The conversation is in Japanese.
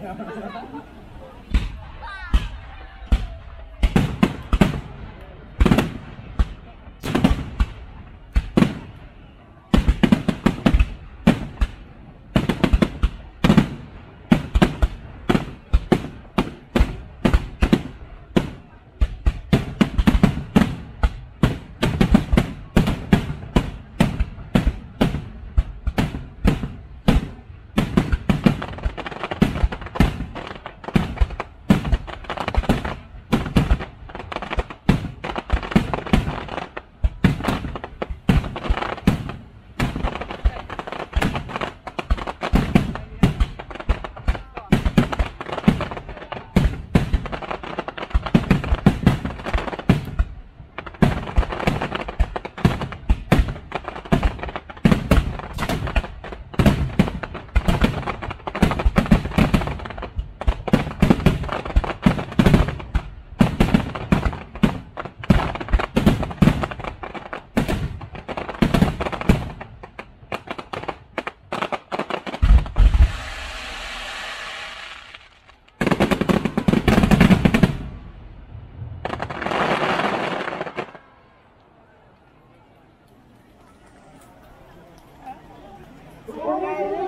ね Gracias.